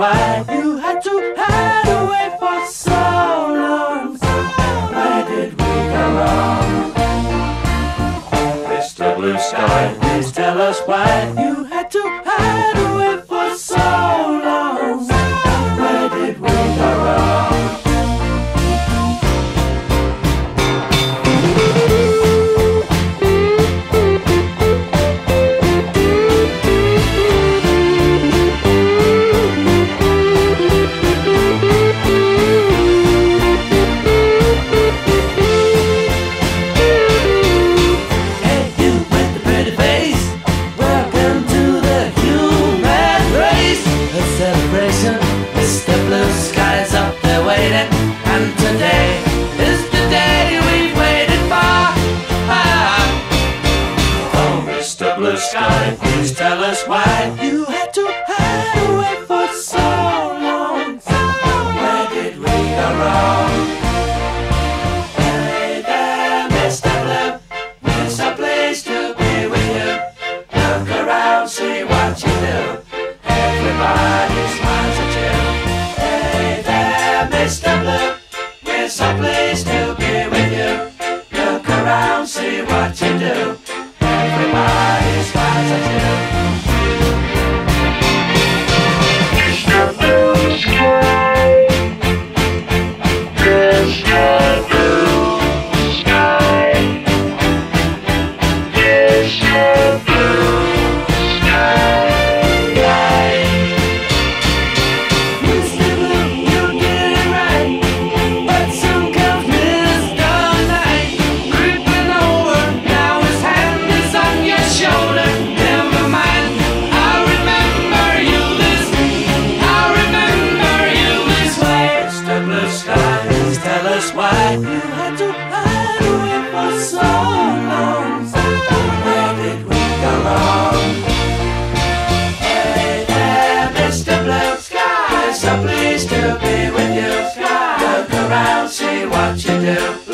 Why you had to hide away for so long? Where did we go wrong? Mr. Blue Sky, please tell us why you sky. Please tell us why you so pleased to be with you. Look around, see what you do.